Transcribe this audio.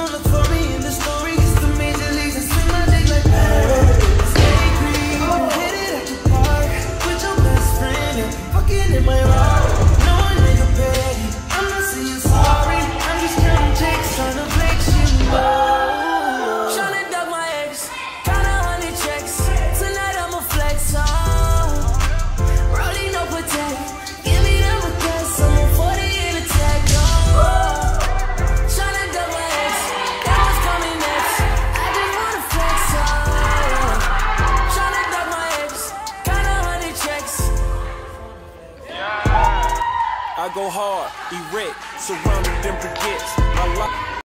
on the me in the story. I go hard, erect, surrounded them forgets. My life.